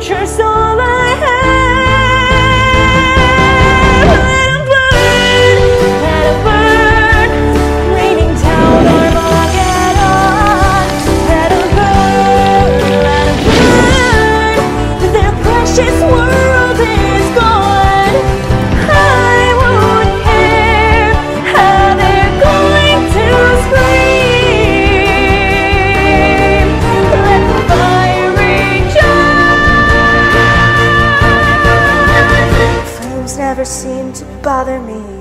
future so light. Never seemed to bother me.